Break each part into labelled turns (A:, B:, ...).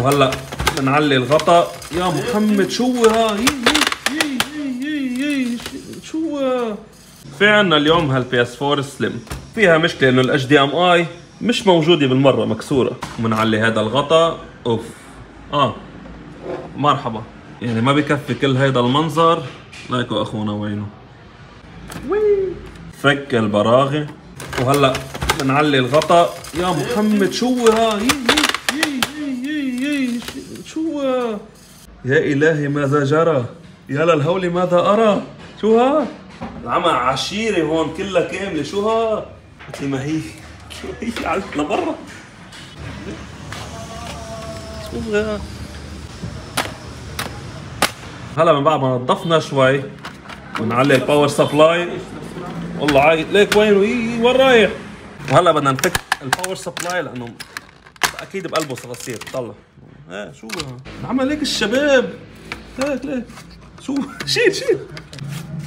A: وهلا بنعلي الغطاء. يا محمد شو ها يي يي يي يي شو؟ في عنا اليوم هال PS 4 سليم فيها مشكلة إنه ال HDMI مش موجودة بالمرة مكسورة. بنعلي هذا الغطاء. أوف. آه. مرحبا. يعني ما بكفي كل هيدا المنظر. لايكو أخونا وينه؟ وي. فك البراغي. وهلا بنعلي الغطاء. يا محمد شو؟ ها يي يي شو؟ يا إلهي ماذا جرى؟ يا للهول ماذا أرى؟ شو ها؟ العمى عشيرة هون كلها كاملة. شو ها؟ مثل ما هي. هي على لبرا. شو ها؟ هلا من بعد ما نظفنا شوي ونعلي ال power supply والله عايد. ليك وين؟ وي وين رايح؟ وهلا بدنا نفك ال power supply لأنه أكيد بقلبه صراصير طلع إيه شو؟ ها؟ عمل ليك الشباب. ليك ليك شو؟ شيل شيل.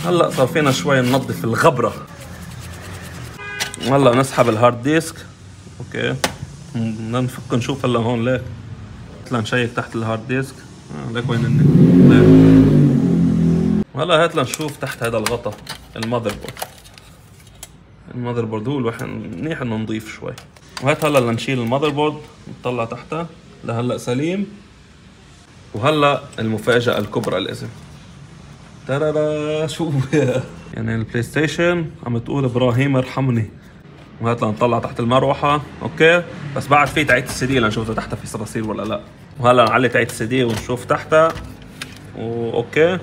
A: هلأ صار فينا شوي ننظف الغبرة. وهلا نسحب ال hard disk. Okay. بدنا نفك نشوف هلأ هون. ليك مثلا نشيك تحت ال hard disk. آه ليك وين هن وهلا هات لنشوف تحت هذا الغطا ال motherboard ال motherboard هو منيح إنه نضيف شوي. وهات هلأ لنشيل ال motherboard نطلع تحتها. لهلا سليم. وهلا المفاجأة الكبرى لازم ترى شو؟ يعني ال PlayStation عم تقول إبراهيم ارحمني. وهات لنطلع تحت المروحة. okay؟ بس بعد في تعيد السي دي لنشوف إذا تحتها في صراصير ولا لا. وهلا نعلي تعيد السي دي ونشوف تحتها. و okay؟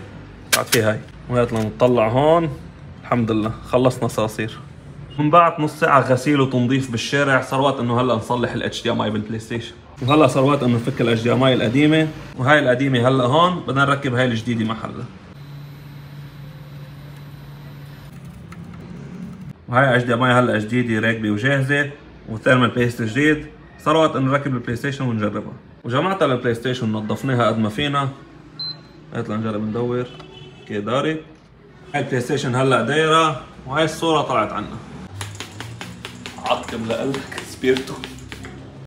A: بعد في هاي. وهات لنطلع هون. الحمد لله خلصنا صراصير. من بعد نص ساعة غسيل وتنظيف بالشارع صار وقت إنه هلأ نصلح ال HDMI بال PlayStation وهلا صار وقت إنه نفك ال HDMI القديمة وهاي القديمة هلأ هون بدنا نركب هاي الجديدة محلها. وهاي HDMI هلأ جديدة راكبة وجاهزة و thermal paste جديد. صار وقت إنه نركب ال PlayStation ونجربها. وجمعتها لل PlayStation نظفناها قد ما فينا. هات لنجرب ندور. okay داري. هاي ال PlayStation هلأ دايرة وهاي الصورة طلعت عنا. عقم لقلبك سبيرتو.